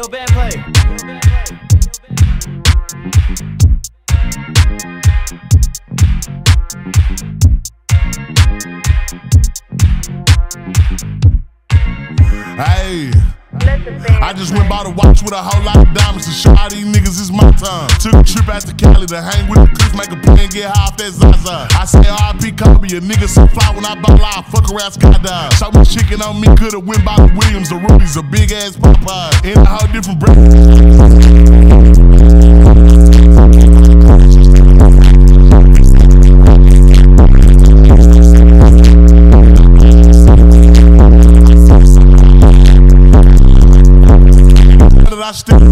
yo, bad play. Hey. I just went by the watch with a whole lot of diamonds to show how these niggas is my time. Took a trip out to Cali to hang with the clips, make a plan, get high off that Zaza. I say RP Kobe, a nigga so fly when I ball out, fuck around skydive. Shot my chicken on me, coulda win by the Williams, the Rubies, a big ass Popeye. In a whole different break. Did I still?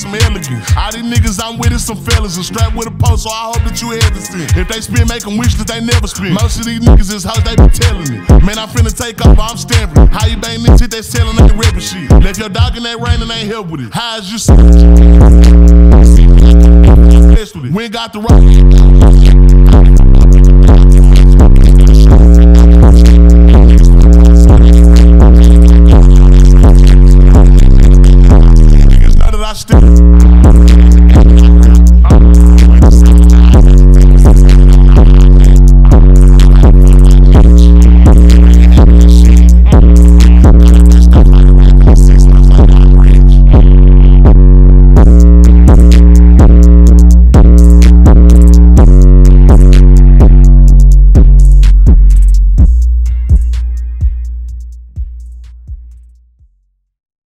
Some elegance. All these niggas I'm with is some fellas and strapped with a post, so I hope that you hesitant. If they spin, make them wish that they never spin. Most of these niggas is hoes, they be telling it. Man, I'm finna take off, I'm stamping. How you bang this shit, they selling ain't ripping shit. Left your dog in that rain and ain't help with it. How is you? We ain't got the rock. still